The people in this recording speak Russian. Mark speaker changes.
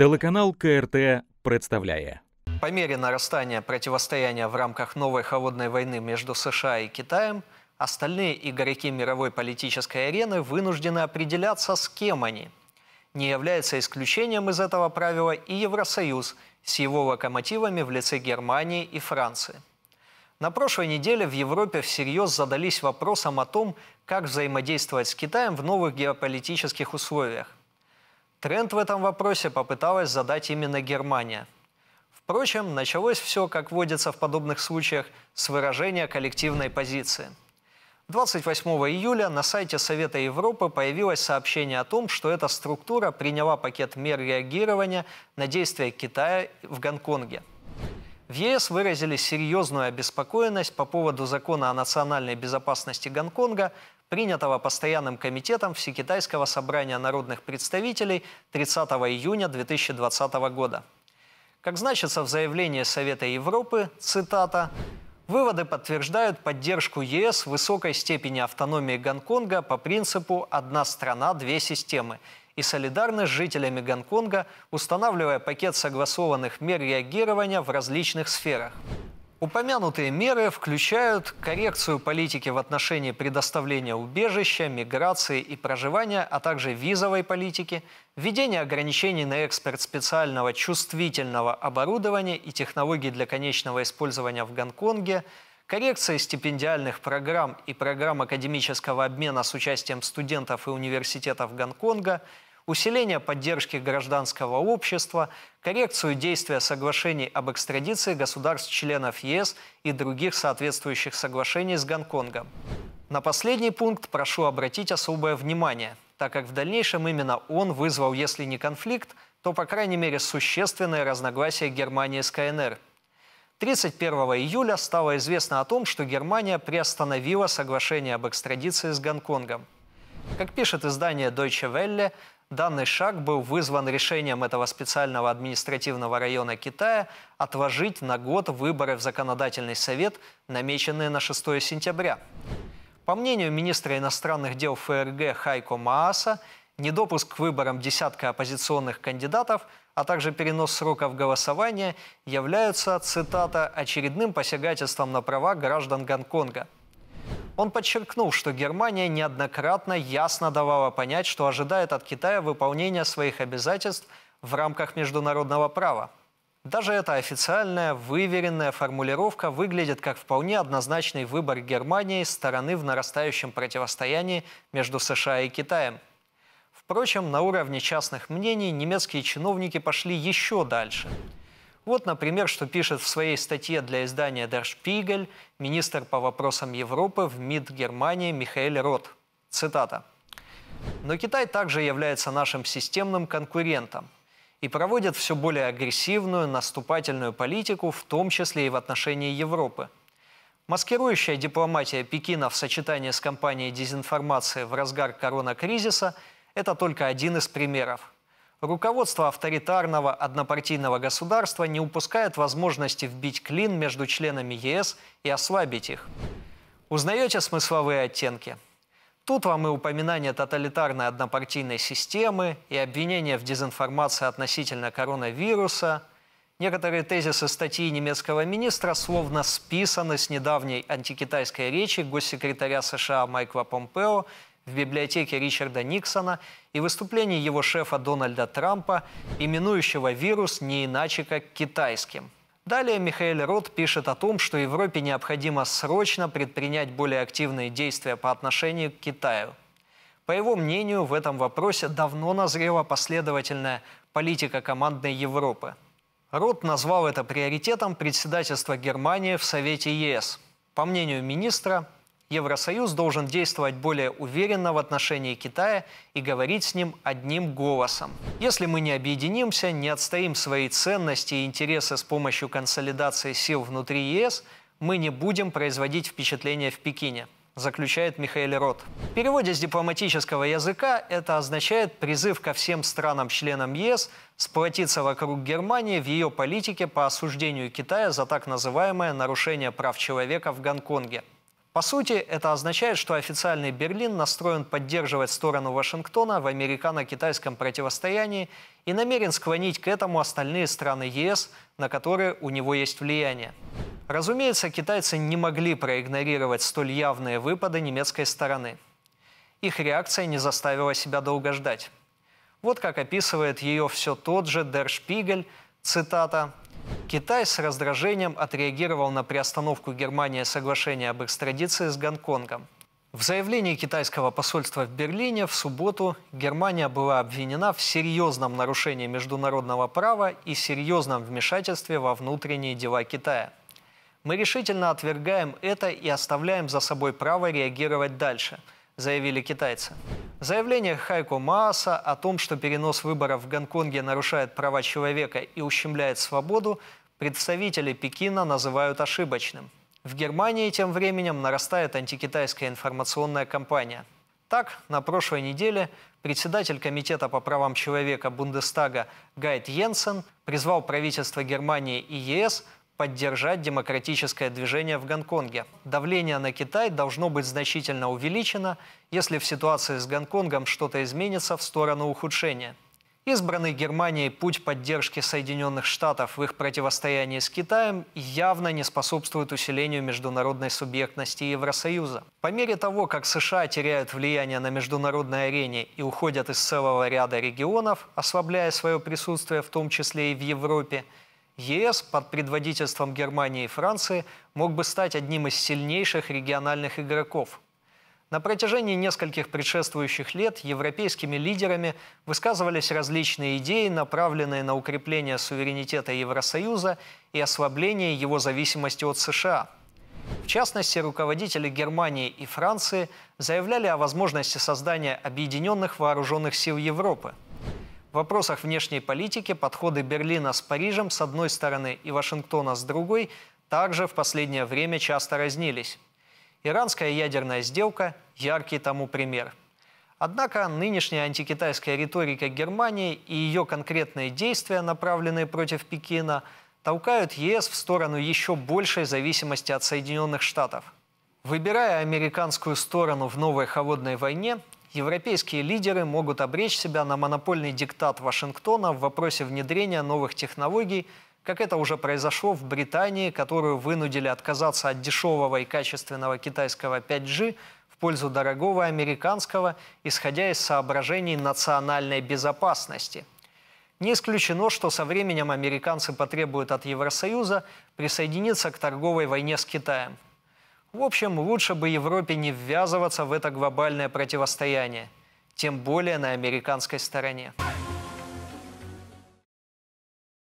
Speaker 1: Телеканал КРТ представляє.
Speaker 2: По мере нарастания противостояния в рамках новой холодной войны между США и Китаем, остальные игроки мировой политической арены вынуждены определяться, с кем они. Не является исключением из этого правила и Евросоюз с его локомотивами в лице Германии и Франции. На прошлой неделе в Европе всерьез задались вопросом о том, как взаимодействовать с Китаем в новых геополитических условиях. Тренд в этом вопросе попыталась задать именно Германия. Впрочем, началось все, как водится в подобных случаях, с выражения коллективной позиции. 28 июля на сайте Совета Европы появилось сообщение о том, что эта структура приняла пакет мер реагирования на действия Китая в Гонконге. В ЕС выразили серьезную обеспокоенность по поводу закона о национальной безопасности Гонконга, принятого Постоянным комитетом Всекитайского собрания народных представителей 30 июня 2020 года. Как значится в заявлении Совета Европы, цитата, «Выводы подтверждают поддержку ЕС высокой степени автономии Гонконга по принципу «одна страна, две системы» и солидарность с жителями Гонконга, устанавливая пакет согласованных мер реагирования в различных сферах. Упомянутые меры включают коррекцию политики в отношении предоставления убежища, миграции и проживания, а также визовой политики, введение ограничений на экспорт специального чувствительного оборудования и технологий для конечного использования в Гонконге, коррекция стипендиальных программ и программ академического обмена с участием студентов и университетов Гонконга – усиление поддержки гражданского общества, коррекцию действия соглашений об экстрадиции государств-членов ЕС и других соответствующих соглашений с Гонконгом. На последний пункт прошу обратить особое внимание, так как в дальнейшем именно он вызвал, если не конфликт, то, по крайней мере, существенное разногласие Германии с КНР. 31 июля стало известно о том, что Германия приостановила соглашение об экстрадиции с Гонконгом. Как пишет издание Deutsche Welle, Данный шаг был вызван решением этого специального административного района Китая отложить на год выборы в Законодательный совет, намеченные на 6 сентября. По мнению министра иностранных дел ФРГ Хайко Мааса, недопуск к выборам десятка оппозиционных кандидатов, а также перенос сроков голосования являются, цитата, «очередным посягательством на права граждан Гонконга», он подчеркнул, что Германия неоднократно ясно давала понять, что ожидает от Китая выполнения своих обязательств в рамках международного права. Даже эта официальная, выверенная формулировка выглядит как вполне однозначный выбор Германии стороны в нарастающем противостоянии между США и Китаем. Впрочем, на уровне частных мнений немецкие чиновники пошли еще дальше – вот, например, что пишет в своей статье для издания Der Spiegel министр по вопросам Европы в МИД Германии Михаэль Рот. Цитата. «Но Китай также является нашим системным конкурентом и проводит все более агрессивную наступательную политику, в том числе и в отношении Европы. Маскирующая дипломатия Пекина в сочетании с кампанией дезинформации в разгар коронакризиса – это только один из примеров – Руководство авторитарного однопартийного государства не упускает возможности вбить клин между членами ЕС и ослабить их. Узнаете смысловые оттенки? Тут вам и упоминание тоталитарной однопартийной системы, и обвинения в дезинформации относительно коронавируса. Некоторые тезисы статьи немецкого министра словно списаны с недавней антикитайской речи госсекретаря США Майкла Помпео в библиотеке Ричарда Никсона и выступлении его шефа Дональда Трампа, именующего вирус не иначе как китайским. Далее Михаил Рот пишет о том, что Европе необходимо срочно предпринять более активные действия по отношению к Китаю. По его мнению, в этом вопросе давно назрела последовательная политика командной Европы. Рот назвал это приоритетом председательства Германии в Совете ЕС. По мнению министра, Евросоюз должен действовать более уверенно в отношении Китая и говорить с ним одним голосом. Если мы не объединимся, не отстоим свои ценности и интересы с помощью консолидации сил внутри ЕС, мы не будем производить впечатление в Пекине заключает Михаил Рот. В переводе с дипломатического языка это означает призыв ко всем странам-членам ЕС сплотиться вокруг Германии в ее политике по осуждению Китая за так называемое нарушение прав человека в Гонконге – По сути, это означает, что официальный Берлин настроен поддерживать сторону Вашингтона в американо-китайском противостоянии и намерен склонить к этому остальные страны ЕС, на которые у него есть влияние. Разумеется, китайцы не могли проигнорировать столь явные выпады немецкой стороны. Их реакция не заставила себя долго ждать. Вот как описывает ее все тот же Дер Шпигель, цитата, Китай с раздражением отреагировал на приостановку Германии соглашения об экстрадиции с Гонконгом. В заявлении китайского посольства в Берлине в субботу Германия была обвинена в серьезном нарушении международного права и серьезном вмешательстве во внутренние дела Китая. Мы решительно отвергаем это и оставляем за собой право реагировать дальше, заявили китайцы. Заявление Хайко Мааса о том, что перенос выборов в Гонконге нарушает права человека и ущемляет свободу, представители Пекина называют ошибочным. В Германии тем временем нарастает антикитайская информационная кампания. Так, на прошлой неделе председатель Комитета по правам человека Бундестага Гайд Йенсен призвал правительство Германии и ЕС поддержать демократическое движение в Гонконге. Давление на Китай должно быть значительно увеличено, если в ситуации с Гонконгом что-то изменится в сторону ухудшения. Избранный Германией путь поддержки Соединенных Штатов в их противостоянии с Китаем явно не способствует усилению международной субъектности Евросоюза. По мере того, как США теряют влияние на международной арене и уходят из целого ряда регионов, ослабляя свое присутствие в том числе и в Европе, ЕС под предводительством Германии и Франции мог бы стать одним из сильнейших региональных игроков. На протяжении нескольких предшествующих лет европейскими лидерами высказывались различные идеи, направленные на укрепление суверенитета Евросоюза и ослабление его зависимости от США. В частности, руководители Германии и Франции заявляли о возможности создания объединенных вооруженных сил Европы – в вопросах внешней политики подходы Берлина с Парижем с одной стороны и Вашингтона с другой также в последнее время часто разнились. Иранская ядерная сделка – яркий тому пример. Однако нынешняя антикитайская риторика Германии и ее конкретные действия, направленные против Пекина, толкают ЕС в сторону еще большей зависимости от Соединенных Штатов. Выбирая американскую сторону в новой холодной войне, европейские лидеры могут обречь себя на монопольный диктат Вашингтона в вопросе внедрения новых технологий, как это уже произошло в Британии, которую вынудили отказаться от дешевого и качественного китайского 5G в пользу дорогого американского, исходя из соображений национальной безопасности. Не исключено, что со временем американцы потребуют от Евросоюза присоединиться к торговой войне с Китаем – в общем, лучше бы Европе не ввязываться в это глобальное противостояние, тем более на американской стороне.